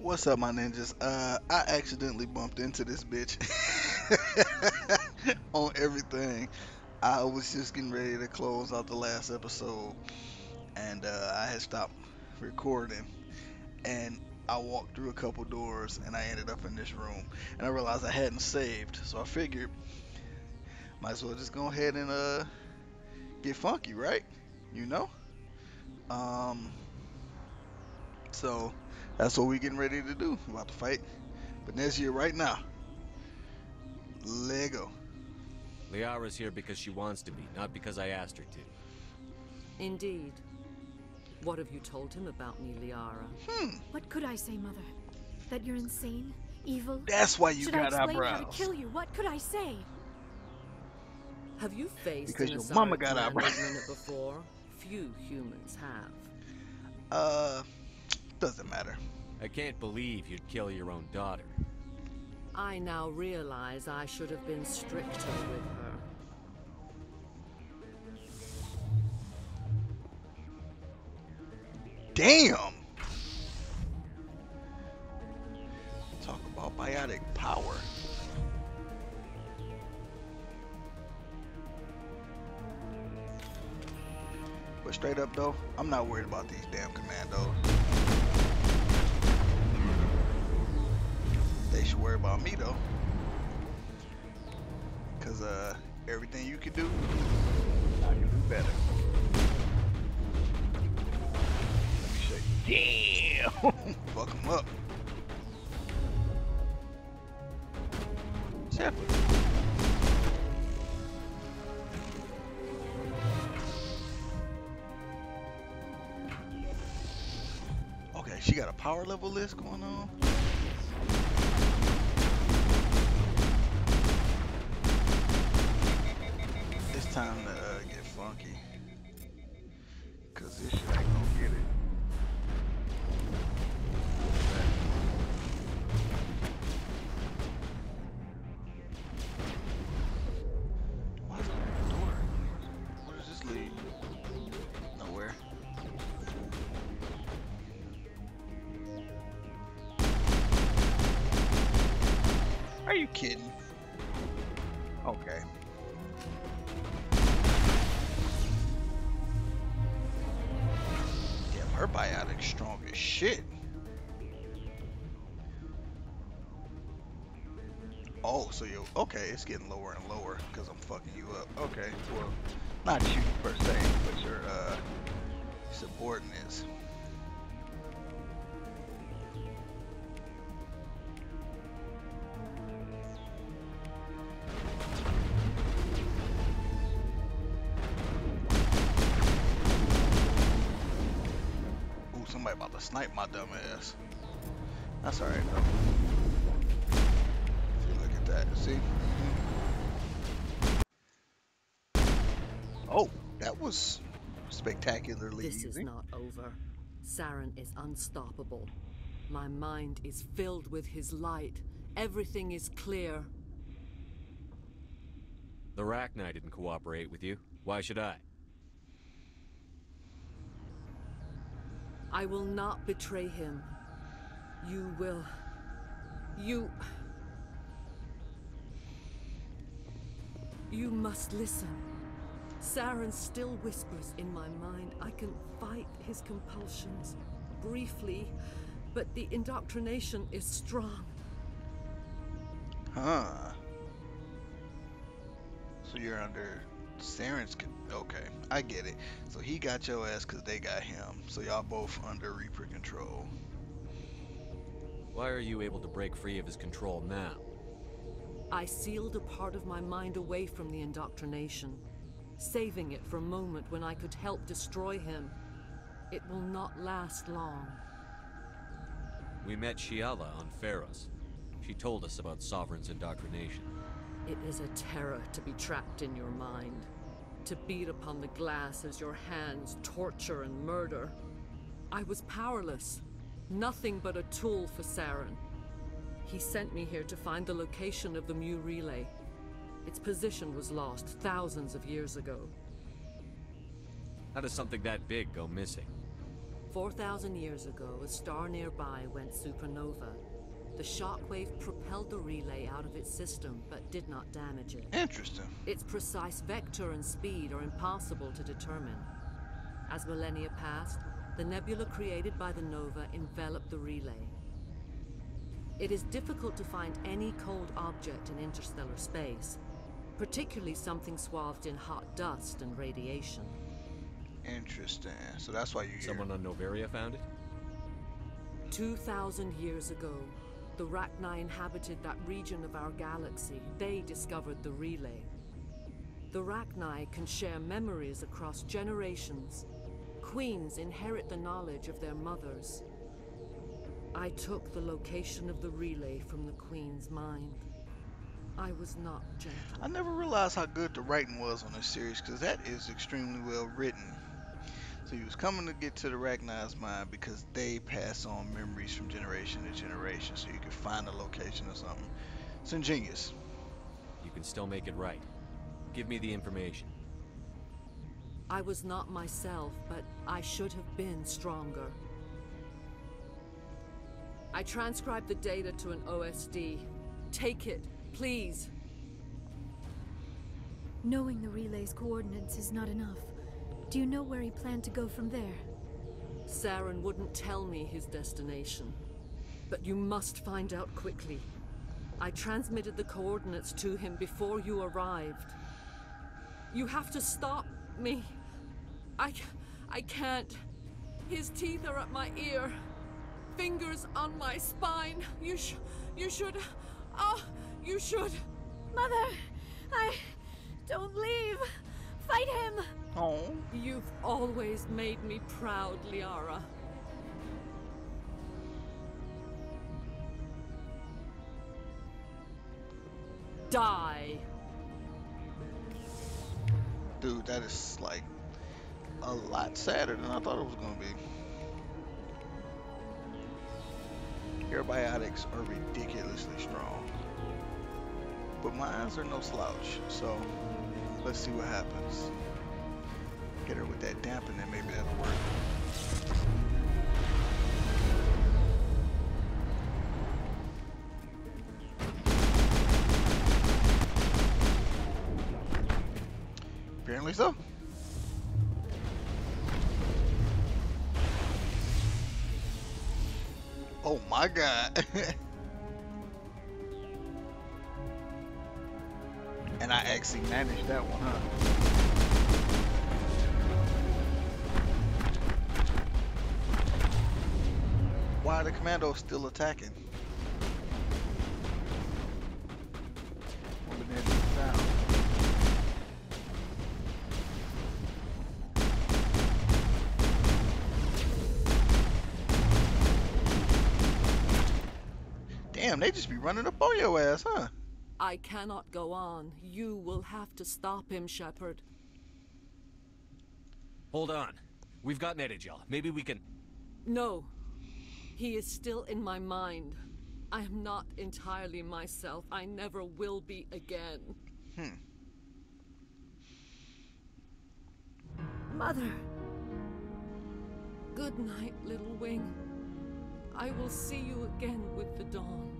What's up, my ninjas? Uh, I accidentally bumped into this bitch on everything. I was just getting ready to close out the last episode, and uh, I had stopped recording, and I walked through a couple doors, and I ended up in this room, and I realized I hadn't saved, so I figured might as well just go ahead and uh get funky, right? You know. Um. So that's what we getting ready to do. We about to fight Benezia right now. Lego. Liara's here because she wants to be, not because I asked her to. Indeed. What have you told him about me, Liara? Hmm. What could I say, Mother? That you're insane? Evil? That's why you Should got I explain eyebrows. how to kill you? What could I say? Have you faced Because your mama got eyebrows. before? Few humans have. Uh, doesn't matter. I can't believe you'd kill your own daughter. I now realize I should have been stricter with her. Damn. Talk about biotic power. But straight up though, I'm not worried about these damn commandos. They should worry about me though. Cause uh everything you can do, I can do better. Let me show you. Damn! Fuck him up. Shepard. Okay, she got a power level list going on. It's time to uh, get. Cause this shit ain't gonna get it. Are you kidding? Okay. Shit. Oh, so you okay? It's getting lower and lower because I'm fucking you up. Okay, well, not you per se, but your uh subordinates. Ass. That's alright though. If you look at that, see? Oh, that was spectacularly This easy. is not over. Saren is unstoppable. My mind is filled with his light. Everything is clear. The Rachni didn't cooperate with you. Why should I? I will not betray him. You will. You. You must listen. Saren still whispers in my mind. I can fight his compulsions briefly, but the indoctrination is strong. Huh. So you're under Saren's. Con- okay, I get it. So he got your ass because they got him. So y'all both under Reaper control. Why are you able to break free of his control now? I sealed a part of my mind away from the indoctrination, saving it for a moment when I could help destroy him. It will not last long. We met Shiala on Feros. She told us about Sovereign's indoctrination. It is a terror to be trapped in your mind, to beat upon the glass as your hands torture and murder. I was powerless, nothing but a tool for Saren. He sent me here to find the location of the Mu relay. Its position was lost thousands of years ago. How does something that big go missing? 4,000 years ago, a star nearby went supernova. The shockwave propelled the relay out of its system, but did not damage it. Interesting. Its precise vector and speed are impossible to determine. As millennia passed, the nebula created by the nova enveloped the relay. It is difficult to find any cold object in interstellar space, particularly something swathed in hot dust and radiation. Interesting. So that's why you. Someone on Noveria found it? 2,000 years ago, the Rachni inhabited that region of our galaxy. They discovered the relay. The Rachni can share memories across generations. Queens inherit the knowledge of their mothers. I took the location of the relay from the Queen's mind. I was not gentle. I never realized how good the writing was on this series because that is extremely well written. So he was coming to get to the Rachni's mind because they pass on memories from generation to generation, so you could find a location or something. It's ingenious. You can still make it right. Give me the information. I was not myself, but I should have been stronger. I transcribed the data to an OSD. Take it, please. Knowing the relay's coordinates is not enough. Do you know where he planned to go from there? Saren wouldn't tell me his destination. But you must find out quickly. I transmitted the coordinates to him before you arrived. You have to stop me. I, I can't. His teeth are at my ear. Fingers on my spine. You sh you should. Oh, you should. Mother! I. Don't leave! Fight him! Oh, You've always made me proud, Liara. Die. dude, that is like a lot sadder than I thought it was gonna be. Aerobiotics are ridiculously strong, but mines are no slouch. So let's see what happens. Get her with that dampening, maybe that'll work. Apparently so. Oh my god. and I actually managed that one, huh? Why are the commandos still attacking? What did they sound? Damn, they just be running up on your ass, huh? I cannot go on. You will have to stop him, Shepard. Hold on. We've got Medi-gel. Maybe we can... No. He is still in my mind. I am not entirely myself. I never will be again. Mother! Good night, little wing. I will see you again with the dawn.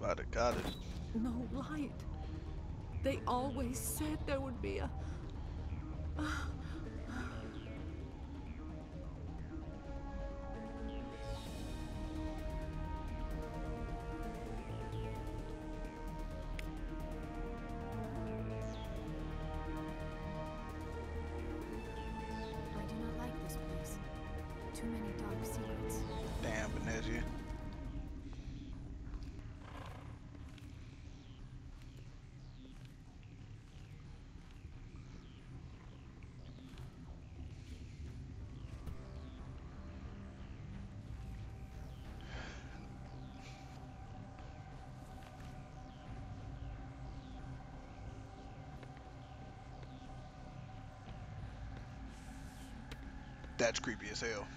By the goddess. No light. They always said there would be a. I That's creepy as hell.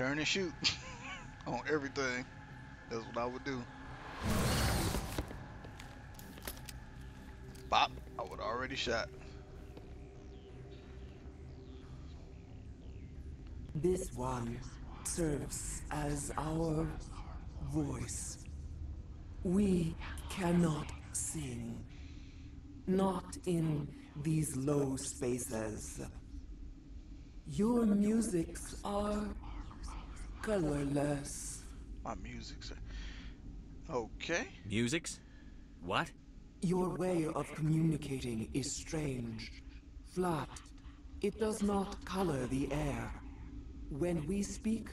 Turn and shoot on everything. That's what I would do. Bop, I would already shot. This one serves as our voice. We cannot sing. Not in these low spaces. Your musics are colorless. My music's okay. Musics? What? Your way of communicating is strange. Flat. It does not color the air. When we speak,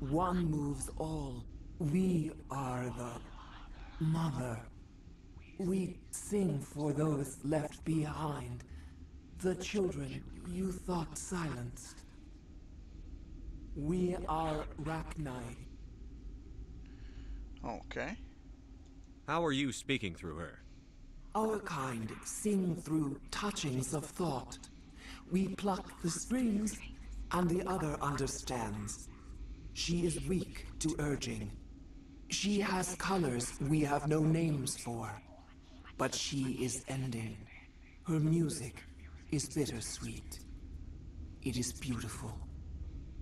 one moves all. We are the mother. We sing for those left behind. The children you thought silenced. We are Rachni. Okay. How are you speaking through her? Our kind sing through touchings of thought. We pluck the strings, and the other understands. She is weak to urging. She has colors we have no names for. But she is ending. Her music is bittersweet. It is beautiful.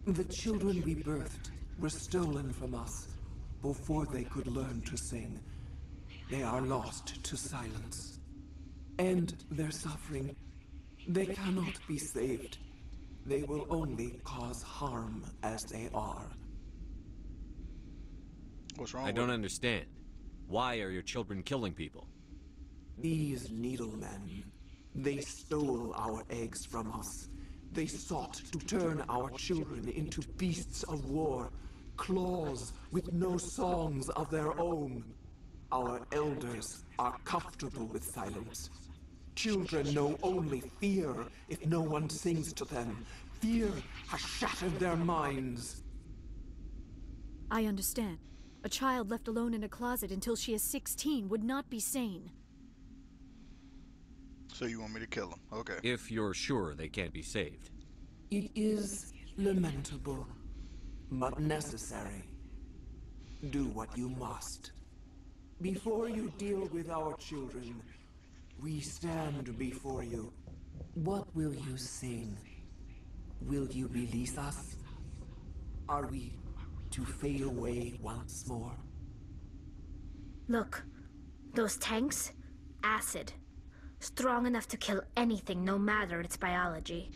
The children we birthed were stolen from us before they could learn to sing. They are lost to silence. End their suffering. They cannot be saved. They will only cause harm as they are. What's wrong? I don't understand. Why are your children killing people? These needlemen, they stole our eggs from us. They sought to turn our children into beasts of war, claws with no songs of their own. Our elders are comfortable with silence. Children know only fear if no one sings to them. Fear has shattered their minds. I understand. A child left alone in a closet until she is 16 would not be sane. So you want me to kill him? Okay. If you're sure they can't be saved. It is lamentable, but necessary. Do what you must. Before you deal with our children, we stand before you. What will you sing? Will you release us? Are we to fade away once more? Look, those tanks? Acid. Strong enough to kill anything, no matter its biology.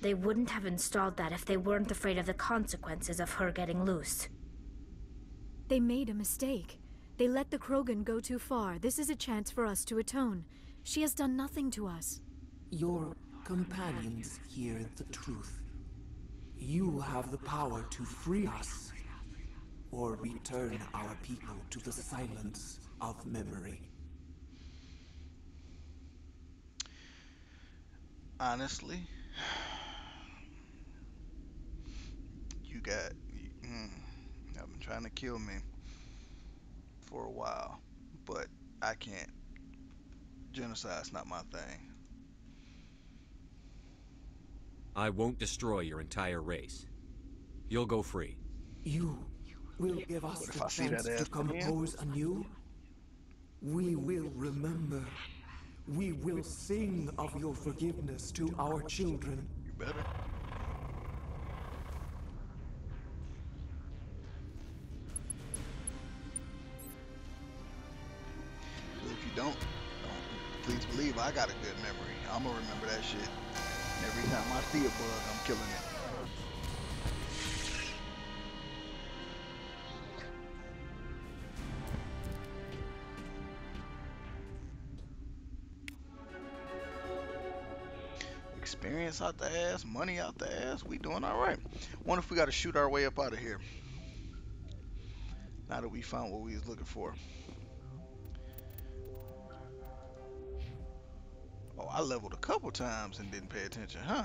They wouldn't have installed that if they weren't afraid of the consequences of her getting loose. They made a mistake. They let the Krogan go too far. This is a chance for us to atone. She has done nothing to us. Your companions hear the truth. You have the power to free us, or return our people to the silence of memory. Honestly, you got. Mm, I've been trying to kill me for a while, but I can't. Genocide's not my thing. I won't destroy your entire race. You'll go free. You will give us What the chance to ass again? compose anew? We will remember. We will sing of your forgiveness to our children. You better. If you don't, don't, please believe I got a good memory. I'm gonna remember that shit. Every time I see a bug, I'm killing it. Experience out the ass, money out the ass. We doing all right. Wonder if we got to shoot our way up out of here. Now that we found what we was looking for. Oh, I leveled a couple times and didn't pay attention, huh?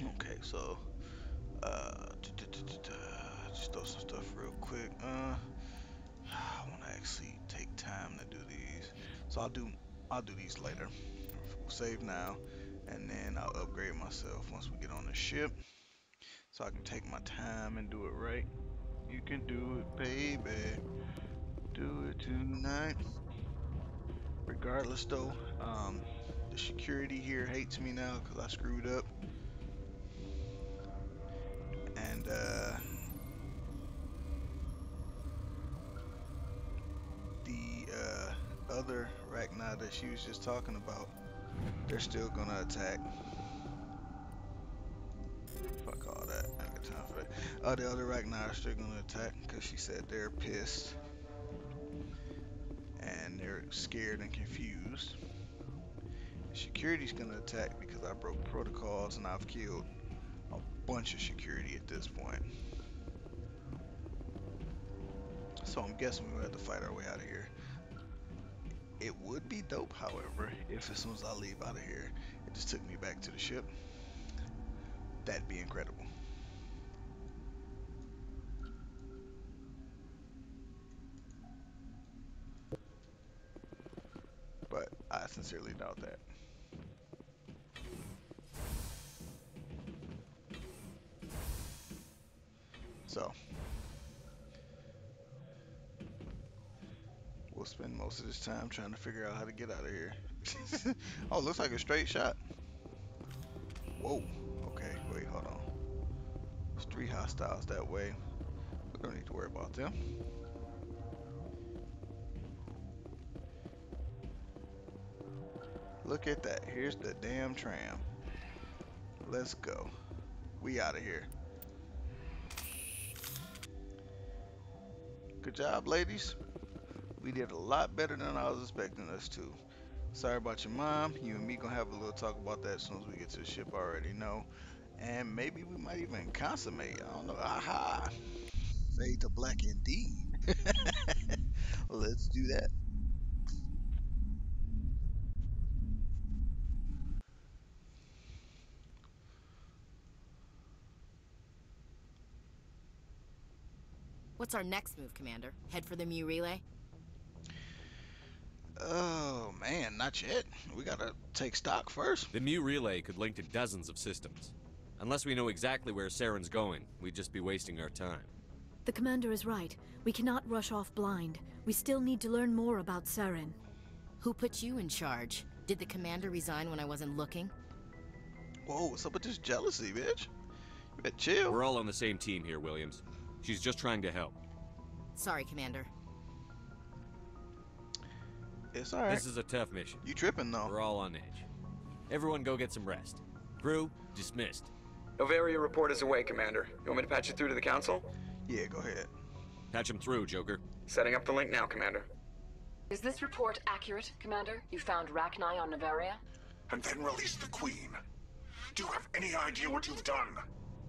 Okay, so uh, just throw some stuff real quick. Uh, I want to actually take time to do these, so I'll do I'll do these later. Save now, and then I'll upgrade myself once we get on the ship, so I can take my time and do it right. You can do it, baby. Do it tonight. Regardless, though, um, the security here hates me now because I screwed up. And, uh... The, uh, other Ragnar that she was just talking about they're still gonna attack. Fuck all that. I ain't got time for that. Uh, the other Rachni are still gonna attack because she said they're pissed and they're scared and confused. Security's gonna attack because I broke protocols and I've killed a bunch of security at this point. So I'm guessing we'll have to fight our way out of here. It would be dope, however, if as soon as I leave out of here, it just took me back to the ship. That'd be incredible. But I sincerely doubt that. So, we'll spend most of this time trying to figure out how to get out of here. oh, looks like a straight shot. Whoa. Okay, wait, hold on. There's three hostiles that way. We don't need to worry about them. Look at that. Here's the damn tram. Let's go. We out of here. Good job, ladies. We did a lot better than I was expecting us to. Sorry about your mom. You and me gonna have a little talk about that as soon as we get to the ship. I already know. And maybe we might even consummate. I don't know. Aha! Fade to black indeed. Let's do that. What's our next move, Commander? Head for the Mu relay? Oh man, not yet. We gotta take stock first. The Mu relay could link to dozens of systems. Unless we know exactly where Saren's going, we'd just be wasting our time. The commander is right. We cannot rush off blind. We still need to learn more about Saren. Who put you in charge? Did the commander resign when I wasn't looking? Whoa, what's up with this jealousy, bitch? You better chill. We're all on the same team here, Williams. She's just trying to help. Sorry, Commander. It's alright. This is a tough mission. You tripping though? We're all on edge. Everyone go get some rest. Crew, dismissed. Noveria report is away, Commander. You want me to patch you through to the Council? Yeah, go ahead. Patch him through, Joker. Setting up the link now, Commander. Is this report accurate, Commander? You found Rachni on Noveria? And then released the Queen. Do you have any idea what you've done?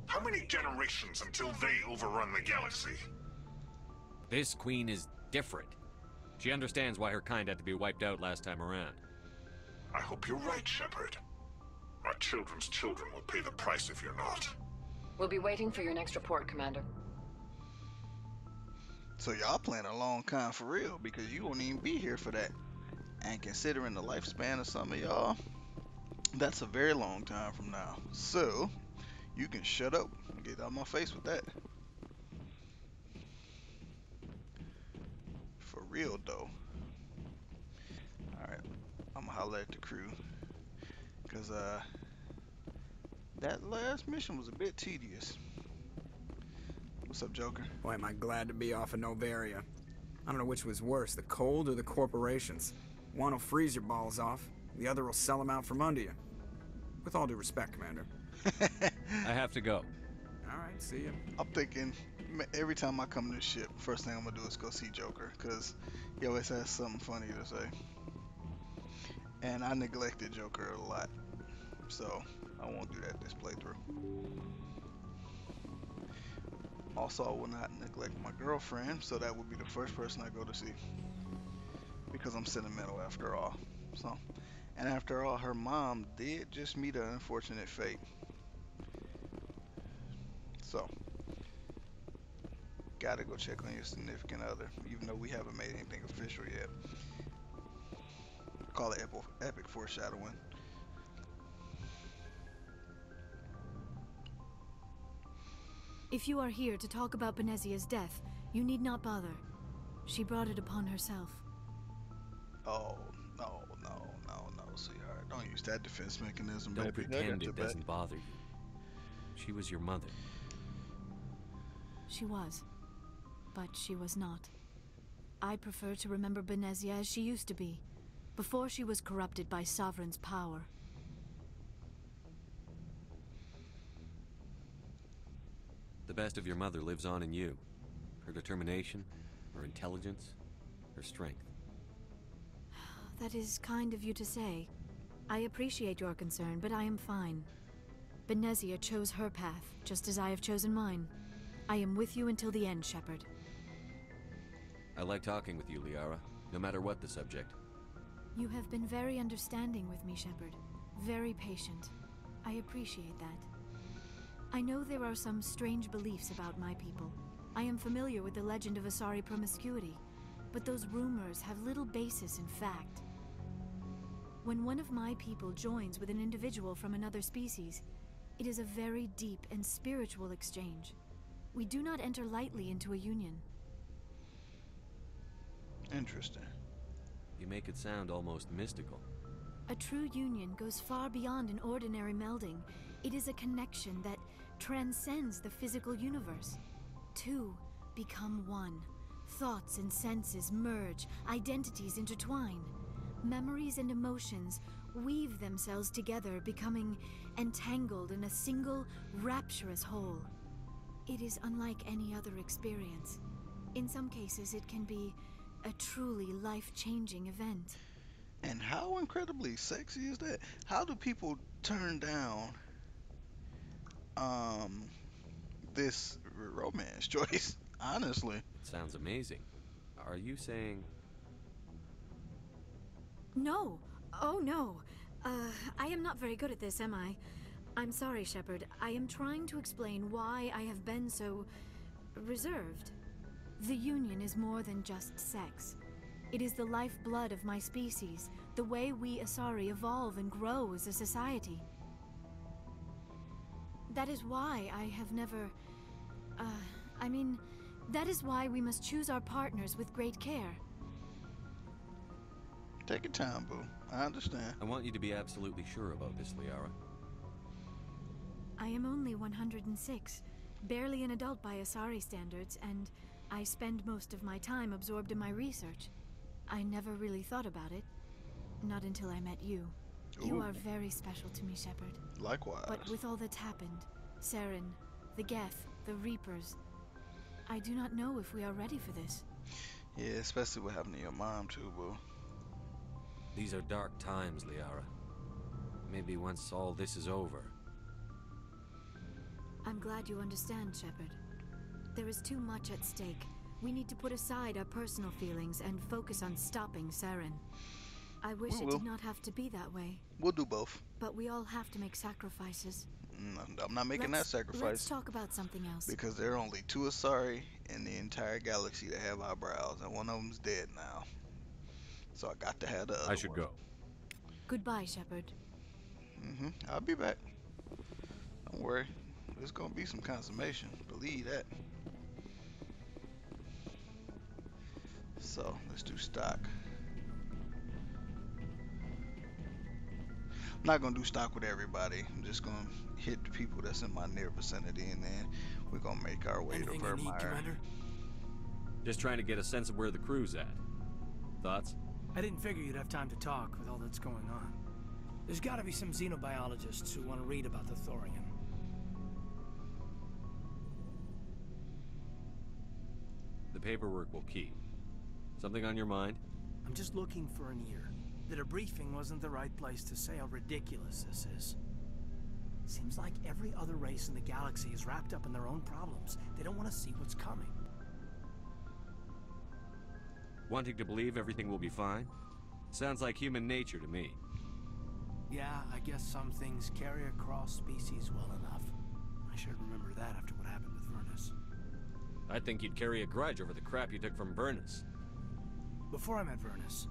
How many generations until they overrun the galaxy? This queen is different. She understands why her kind had to be wiped out last time around. I hope you're right, Shepard. Our children's children will pay the price if you're not. We'll be waiting for your next report, Commander. So y'all playing a long con for real because you won't even be here for that. And considering the lifespan of some of y'all, that's a very long time from now. So, you can shut up and get out of my face with that. For real though. Alright, I'm gonna holler at the crew. Cause uh that last mission was a bit tedious. What's up, Joker? Boy, am I glad to be off of Noveria. I don't know which was worse, the cold or the corporations. One will freeze your balls off, the other will sell them out from under you. With all due respect, Commander. I have to go. All right, see ya. I'm thinking ma- every time I come to the ship, first thing I'm gonna do is go see Joker, cause he always has something funny to say. And I neglected Joker a lot, so I won't do that this playthrough. Also, I will not neglect my girlfriend, so that would be the first person I go to see, because I'm sentimental after all. So, and after all, her mom did just meet an unfortunate fate. So, gotta go check on your significant other, even though we haven't made anything official yet. Call it epic, epic foreshadowing. If you are here to talk about Benezia's death, you need not bother. She brought it upon herself. Oh, no, no, no, no, sweetheart. Don't use that defense mechanism, Don't baby. I pretend it doesn't bother you. She was your mother. She was. But she was not. I prefer to remember Benezia as she used to be, before she was corrupted by Sovereign's power. The best of your mother lives on in you. Her determination, her intelligence, her strength. That is kind of you to say. I appreciate your concern, but I am fine. Benezia chose her path, just as I have chosen mine. I am with you until the end, Shepard. I like talking with you, Liara, no matter what the subject. You have been very understanding with me, Shepard. Very patient. I appreciate that. I know there are some strange beliefs about my people. I am familiar with the legend of Asari promiscuity, but those rumors have little basis in fact. When one of my people joins with an individual from another species, it is a very deep and spiritual exchange. We do not enter lightly into a union. Interesting. You make it sound almost mystical. A true union goes far beyond an ordinary melding. It is a connection that transcends the physical universe. Two become one. Thoughts and senses merge, identities intertwine. Memories and emotions weave themselves together, becoming entangled in a single, rapturous whole. It is unlike any other experience. In some cases, it can be a truly life changing event. And how incredibly sexy is that? How do people turn down um this romance choice? Honestly. Sounds amazing. Are you saying No. Oh, no. Uh, I am not very good at this, am I? I'm sorry, Shepard. I am trying to explain why I have been so reserved. The Union is more than just sex. It is the lifeblood of my species, the way we Asari evolve and grow as a society. That is why I have never. Uh, I mean, that is why we must choose our partners with great care. Take your time, boo. I understand. I want you to be absolutely sure about this, Liara. I am only 106, barely an adult by Asari standards, and I spend most of my time absorbed in my research. I never really thought about it. Not until I met you. You are very special to me, Shepard. Likewise. But with all that's happened, Saren, the Geth, the Reapers, I do not know if we are ready for this. Yeah, especially what happened to your mom too, boo. These are dark times, Liara. Maybe once all this is over. I'm glad you understand, Shepard. There is too much at stake. We need to put aside our personal feelings and focus on stopping Saren. I wish We it will. did not have to be that way, We'll do both. but we all have to make sacrifices. Mm, I'm not making Let's- that sacrifice. Let's talk about something else. Because there are only two Asari in the entire galaxy that have eyebrows, and one of them's dead now. So I got to have the other I should one. go. Goodbye, Shepard. Mm-hmm. I'll be back. Don't worry. There's gonna be some consummation. Believe that. So let's do stock. I'm not gonna do stock with everybody. I'm just gonna hit the people that's in my near vicinity, and then we're gonna make our way Anything to you Virmire. Just trying to get a sense of where the crew's at. Thoughts? I didn't figure you'd have time to talk with all that's going on. There's gotta be some xenobiologists who want to read about the Thorian. The paperwork will keep. Something on your mind? I'm just looking for an ear. The debriefing wasn't the right place to say how ridiculous this is. Seems like every other race in the galaxy is wrapped up in their own problems. They don't want to see what's coming. Wanting to believe everything will be fine? Sounds like human nature to me. Yeah, I guess some things carry across species well enough. I should remember that after what happened with Vyrnnus. I think you'd carry a grudge over the crap you took from Vyrnnus. Before I met Vyrnnus,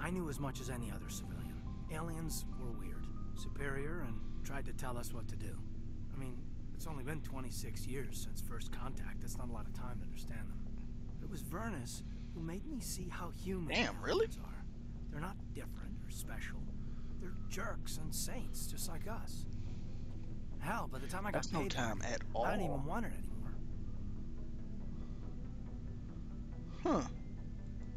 I knew as much as any other civilian. Aliens were weird, superior, and tried to tell us what to do. I mean, it's only been 26 years since first contact. That's not a lot of time to understand them. But it was Vyrnnus who made me see how human Damn, really? are. They're not different or special. They're jerks and saints, just like us. Hell, by the time I got That's no paid time at I didn't even want it anymore. Huh.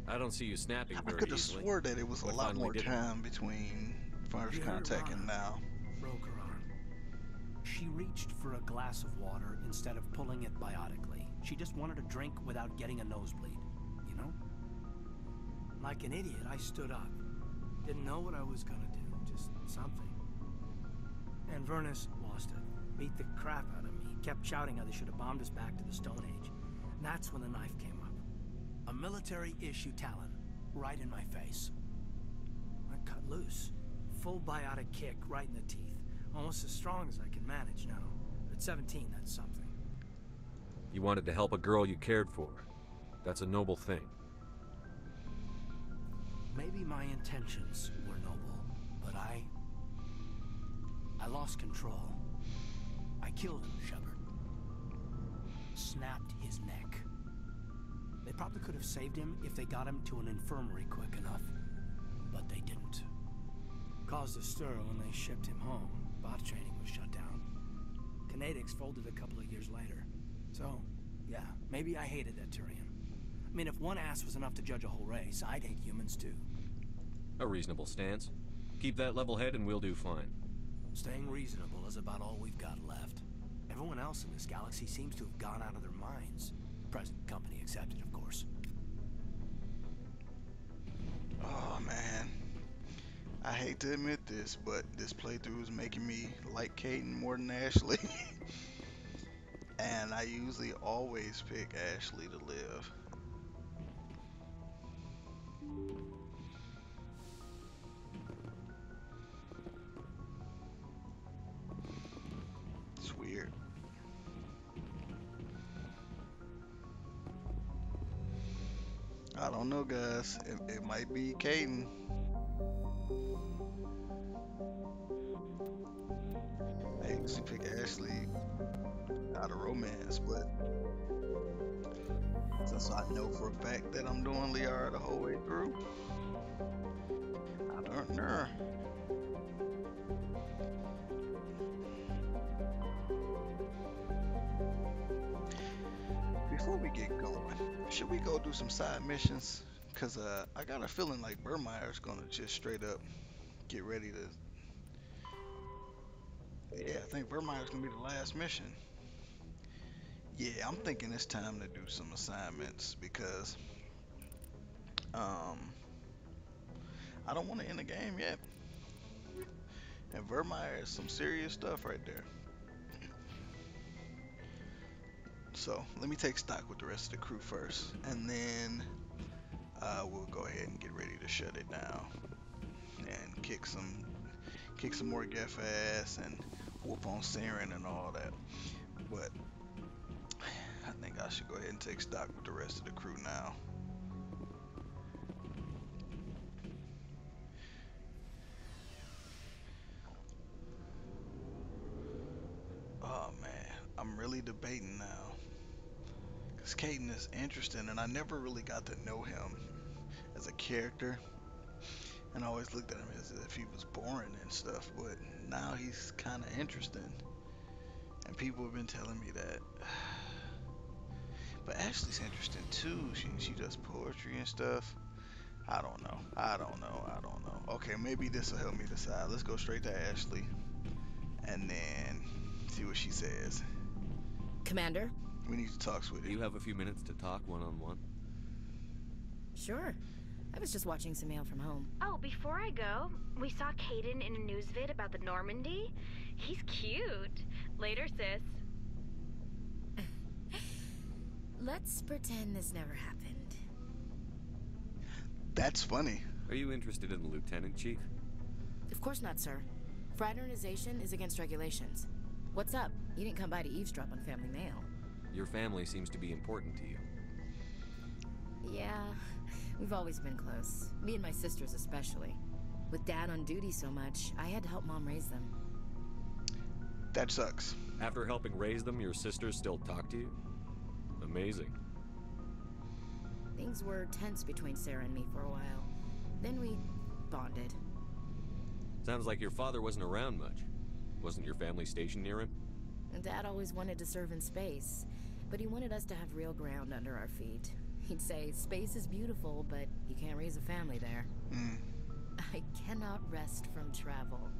I don't see you snapping I very could have easily. swore that it was a lot more did it? time between first Yeah, contact and now. Broke her arm. She reached for a glass of water instead of pulling it biotically. She just wanted a drink without getting a nosebleed, you know? Like an idiot, I stood up. Didn't know what I was gonna do, just something. And Vyrnnus lost it. Beat the crap out of me. He kept shouting how they should have bombed us back to the Stone Age. And that's when the knife came up. A military issue talon, right in my face. I cut loose. Full biotic kick right in the teeth. Almost as strong as I can manage now. At 17, that's something. You wanted to help a girl you cared for. That's a noble thing. Maybe my intentions were noble, but I. I lost control. I killed him, Shepard. Snapped his neck. They probably could have saved him if they got him to an infirmary quick enough, but they didn't. Caused a stir when they shipped him home. Bot training was shut down. Conatix folded a couple of years later. So, yeah, maybe I hated that Turian. I mean, if one ass was enough to judge a whole race, I'd hate humans too. A reasonable stance. Keep that level head and we'll do fine. Staying reasonable is about all we've got left. Everyone else in this galaxy seems to have gone out of their minds. Present company accepted, of Oh man. I hate to admit this, but this playthrough is making me like Kaidan more than Ashley. and I usually always pick Ashley to live. Know, guys. It, it might be Kaidan. I usually pick Ashley out of romance, but since I know for a fact that I'm doing Liara the whole way through, I don't know. Before we get going, should we go do some side missions? Cause uh, I got a feeling like Virmire's gonna just straight up get ready to. Yeah, I think Virmire's gonna be the last mission. Yeah, I'm thinking it's time to do some assignments because um I don't want to end the game yet. And Virmire is some serious stuff right there. So let me take stock with the rest of the crew first, and then uh, we'll go ahead and get ready to shut it down and kick some kick some more Geth ass and whoop on Saren and all that. But I think I should go ahead and take stock with the rest of the crew now. Oh man, I'm really debating now. Because Kaidan is interesting, and I never really got to know him as a character. And I always looked at him as if he was boring and stuff, but now he's kind of interesting. And people have been telling me that. But Ashley's interesting too. She she does poetry and stuff. I don't know. I don't know. I don't know. Okay, maybe this will help me decide. Let's go straight to Ashley, and then see what she says. Commander? We need to talk, sweetie. Do you have a few minutes to talk one on one? Sure. I was just watching some mail from home. Oh, before I go, we saw Kaidan in a news vid about the Normandy. He's cute. Later, sis. Let's pretend this never happened. That's funny. Are you interested in the Lieutenant Chief? Of course not, sir. Fraternization is against regulations. What's up? You didn't come by to eavesdrop on family mail. Your family seems to be important to you. Yeah, we've always been close. Me and my sisters especially. With dad on duty so much, I had to help mom raise them. That sucks. After helping raise them, your sisters still talk to you? Amazing. Things were tense between Sarah and me for a while. Then we bonded. Sounds like your father wasn't around much. Wasn't your family stationed near him? Dad always wanted to serve in space, but he wanted us to have real ground under our feet. He'd say, Space is beautiful, but you can't raise a family there. Mm. I cannot rest from travel.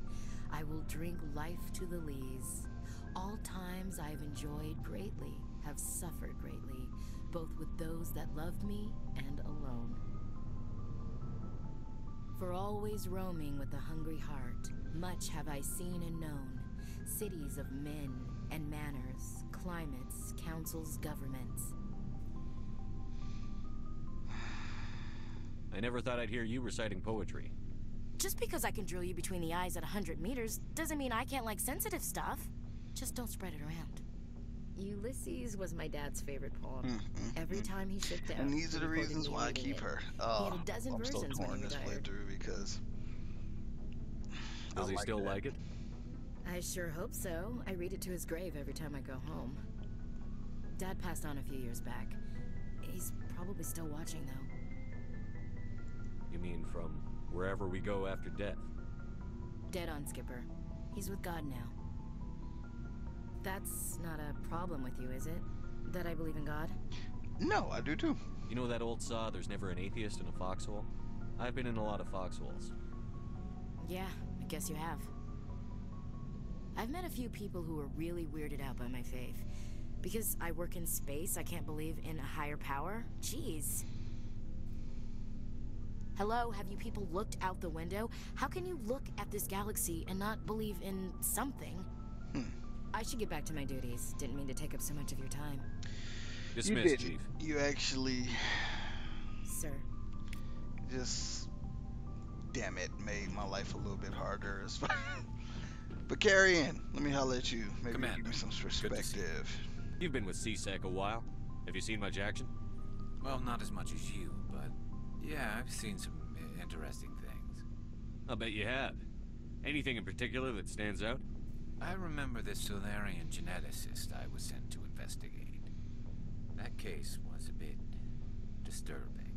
I will drink life to the lees. All times I have enjoyed greatly, have suffered greatly, both with those that loved me and alone. For always roaming with a hungry heart, much have I seen and known. Cities of men and manners, climates, councils, governments. I never thought I'd hear you reciting poetry. Just because I can drill you between the eyes at 100 meters doesn't mean I can't like sensitive stuff. Just don't spread it around. Ulysses was my dad's favorite poem. Mm, Every time he shook down, And these are the reasons why I keep it. her. he Oh, had a dozen I'm still versions when torn he this retired. playthrough because. Does I he like still that. like it? I sure hope so. I read it to his grave every time I go home. Dad passed on a few years back. He's probably still watching, though. You mean from wherever we go after death? Dead on, Skipper. He's with God now. That's not a problem with you, is it? That I believe in God? No, I do too. You know that old saw, there's never an atheist in a foxhole? I've been in a lot of foxholes. Yeah, I guess you have. I've met a few people who were really weirded out by my faith. Because I work in space, I can't believe in a higher power? Jeez. Hello, have you people looked out the window? How can you look at this galaxy and not believe in something? Hmm. I should get back to my duties. Didn't mean to take up so much of your time. you Dismissed, didn't. Chief. You actually Sir. just, damn it, made my life a little bit harder. As far but carry in. Let me holler at you. Maybe Commander, give me some good to see you. perspective. You've been with C-Sec a while. Have you seen much action? Well, not as much as you, but yeah, I've seen some interesting things. I'll bet you have. Anything in particular that stands out? I remember the Salarian geneticist I was sent to investigate. That case was a bit disturbing.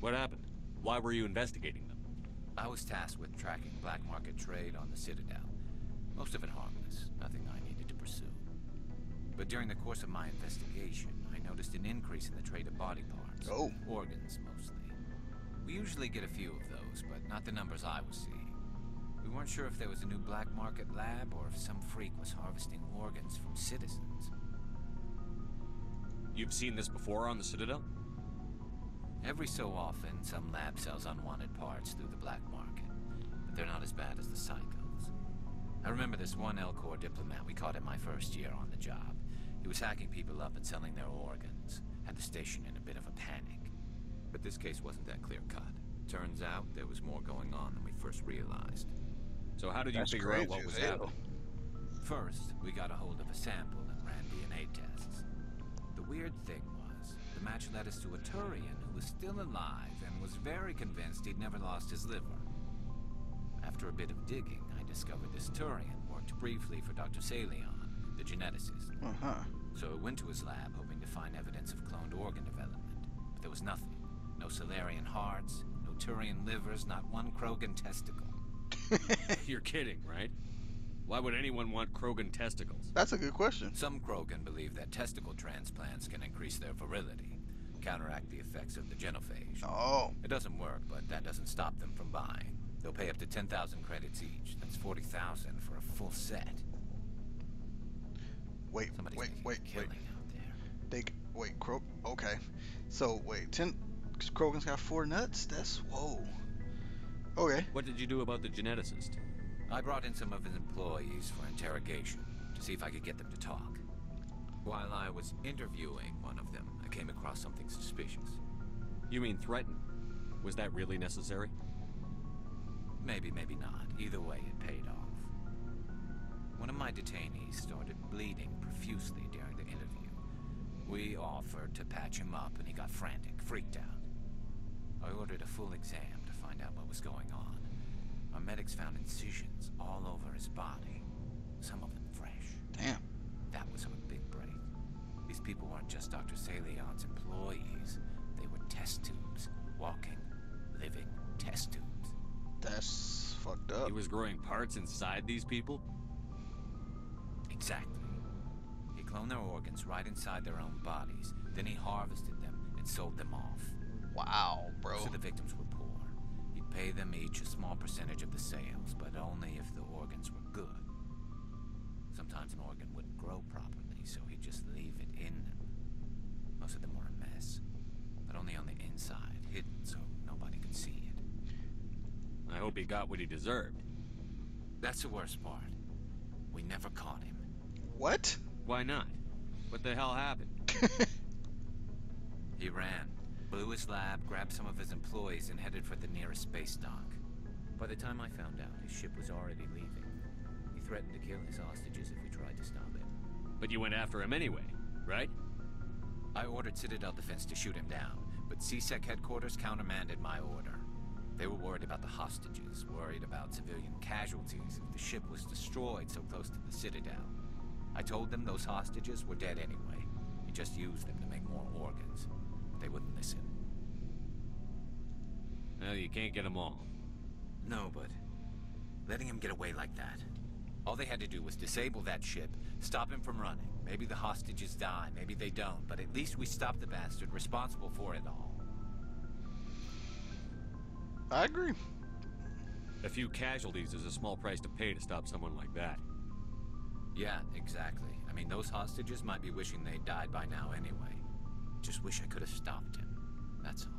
What happened? Why were you investigating them? I was tasked with tracking black market trade on the Citadel. Most of it harmless, nothing I needed to pursue. But during the course of my investigation, I noticed an increase in the trade of body parts. Oh. Organs, mostly. We usually get a few of those, but not the numbers I was seeing. We weren't sure if there was a new black market lab or if some freak was harvesting organs from citizens. You've seen this before on the Citadel? Every so often, some lab sells unwanted parts through the black market, but they're not as bad as the psychos. I remember this one Elcor diplomat we caught in my first year on the job. He was hacking people up and selling their organs, had the station in a bit of a panic. But this case wasn't that clear cut. Turns out there was more going on than we first realized. So how did you That's figure out what was happening? First, we got a hold of a sample and ran DNA tests. The weird thing was, the match led us to a Turian who was still alive and was very convinced he'd never lost his liver. After a bit of digging, I discovered this Turian worked briefly for Dr. Saleon, the geneticist. Uh-huh. So I went to his lab hoping find evidence of cloned organ development. But there was nothing. No Salarian hearts, no Turian livers, not one Krogan testicle. You're kidding, right? Why would anyone want Krogan testicles? That's a good question. Some Krogan believe that testicle transplants can increase their virility, counteract the effects of the genophage. Oh. It doesn't work, but that doesn't stop them from buying. They'll pay up to 10,000 credits each. That's 40,000 for a full set. Wait, Somebody's wait, making wait, a wait. Killing out there. They wait, Krog. Okay, so wait, ten. Krogan's got four nuts. That's whoa. Okay. What did you do about the geneticist? I brought in some of his employees for interrogation to see if I could get them to talk. While I was interviewing one of them, I came across something suspicious. You mean threaten? Was that really necessary? Maybe, maybe not. Either way, it paid off. One of my detainees started bleeding profusely during the interview. We offered to patch him up, and he got frantic, freaked out. I ordered a full exam to find out what was going on. Our medics found incisions all over his body, some of them fresh. Damn. That was our big break. These people weren't just Dr. Saleon's employees, they were test tubes, walking, living test tubes. That's fucked up. He was growing parts inside these people? Exactly. He cloned grown their organs right inside their own bodies. Then he harvested them and sold them off. Wow, bro. So the victims were poor. He'd pay them each a small percentage of the sales, but only if the organs were good. Sometimes an organ wouldn't grow properly, so he'd just leave it in them. Most of them were a mess, but only on the inside, hidden so nobody could see it. I hope he got what he deserved. That's the worst part. We never caught him. What? Why not? What the hell happened? He ran, blew his lab, grabbed some of his employees, and headed for the nearest space dock. By the time I found out, his ship was already leaving. He threatened to kill his hostages if we tried to stop him. But you went after him anyway, right? I ordered Citadel Defense to shoot him down, but C-Sec headquarters countermanded my order. They were worried about the hostages, worried about civilian casualties if the ship was destroyed so close to the Citadel. I told them those hostages were dead anyway. He just used them to make more organs. They wouldn't listen. Well, you can't get them all. No, but letting him get away like that. All they had to do was disable that ship, stop him from running. Maybe the hostages die, maybe they don't, but at least we stopped the bastard responsible for it all. I agree. A few casualties is a small price to pay to stop someone like that. Yeah, exactly. I mean, those hostages might be wishing they'd died by now anyway. Just wish I could have stopped him. That's all.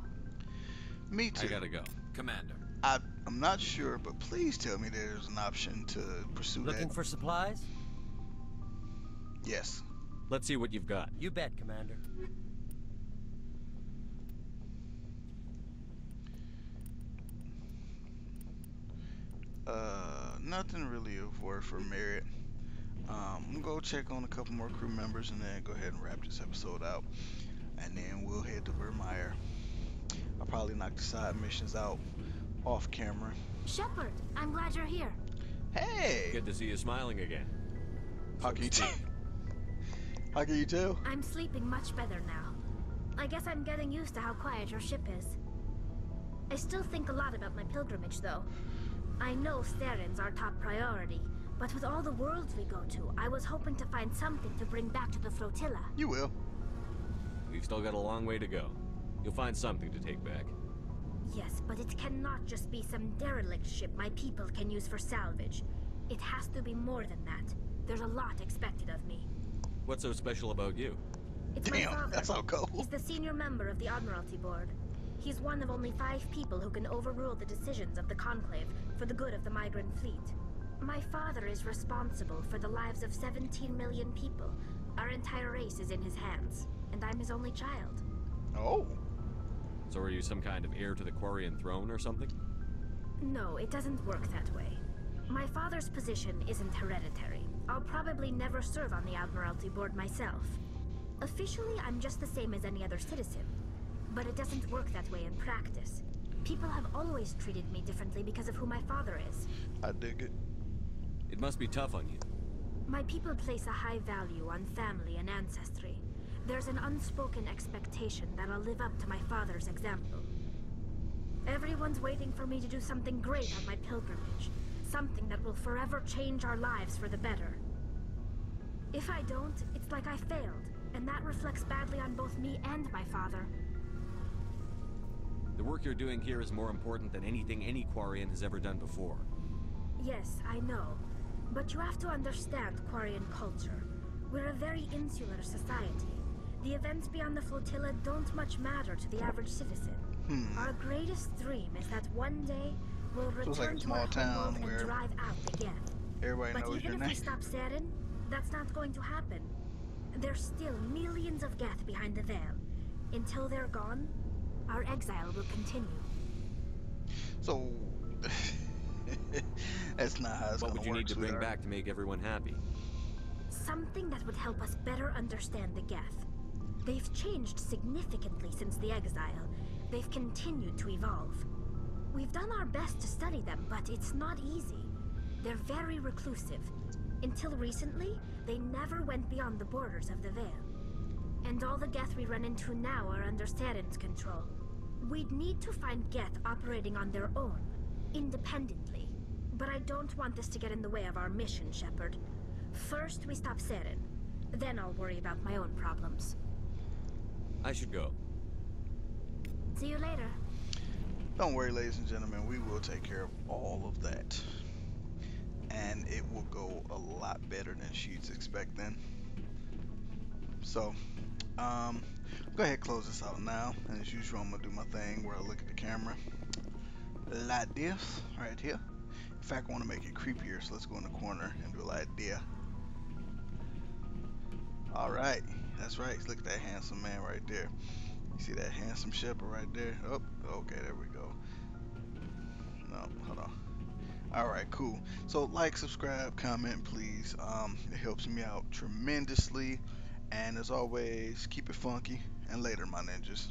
Me too. I gotta go. Commander. I, I'm not sure, but please tell me there's an option to pursue Looking that. for supplies? Yes. Let's see what you've got. You bet, Commander. Uh, nothing really of worth for merit. Um, I'm gonna go check on a couple more crew members and then go ahead and wrap this episode out. And then we'll head to Virmire. I'll probably knock the side missions out off camera. Shepard, I'm glad you're here. Hey! Good to see you smiling again. How can you tell? How can you tell? I'm sleeping much better now. I guess I'm getting used to how quiet your ship is. I still think a lot about my pilgrimage, though. I know Saren's our top priority, but with all the worlds we go to, I was hoping to find something to bring back to the flotilla. You will. We've still got a long way to go. You'll find something to take back. Yes, but it cannot just be some derelict ship my people can use for salvage. It has to be more than that. There's a lot expected of me. What's so special about you? It's my Damn, father. that's how cold. He's the senior member of the Admiralty Board. He's one of only five people who can overrule the decisions of the Conclave for the good of the migrant fleet. My father is responsible for the lives of 17 million people. Our entire race is in his hands, and I'm his only child. Oh. So are you some kind of heir to the Quarian throne or something? No, it doesn't work that way. My father's position isn't hereditary. I'll probably never serve on the Admiralty Board myself. Officially, I'm just the same as any other citizen. But it doesn't work that way in practice. People have always treated me differently because of who my father is. I dig it. It must be tough on you. My people place a high value on family and ancestry. There's an unspoken expectation that I'll live up to my father's example. Everyone's waiting for me to do something great on my pilgrimage. Something that will forever change our lives for the better. If I don't, it's like I failed, and that reflects badly on both me and my father. The work you're doing here is more important than anything any Quarian has ever done before. Yes, I know. But you have to understand Quarian culture. We're a very insular society. The events beyond the flotilla don't much matter to the average citizen. Hmm. Our greatest dream is that one day we'll So like return to our small town and drive out again. Everybody But knows even if we stop Saren, that's not going to happen. There's still millions of Geth behind the veil. Until they're gone, our exile will continue. So that's not how it's What would you work, need to bring sweetheart. back to make everyone happy? Something that would help us better understand the Geth. They've changed significantly since the exile. They've continued to evolve. We've done our best to study them, but it's not easy. They're very reclusive. Until recently, they never went beyond the borders of the Veil. And all the Geth we run into now are under Saren's control. We'd need to find Geth operating on their own, independently. But I don't want this to get in the way of our mission, Shepard. First, we stop Saren. Then I'll worry about my own problems. I should go. See you later. Don't worry, ladies and gentlemen, we will take care of all of that. And it will go a lot better than she's expecting. So, um, go ahead close this out now. And as usual, I'm going to do my thing where I look at the camera. Like this, right here. In fact, I want to make it creepier, so let's go in the corner and do a like this. Alright, that's right. Look at that handsome man right there. You see that handsome Shepard right there? Oh, okay, there we go. No, hold on. Alright, cool. So like, subscribe, comment, please. Um, it helps me out tremendously. And as always, keep it funky. And later, my ninjas.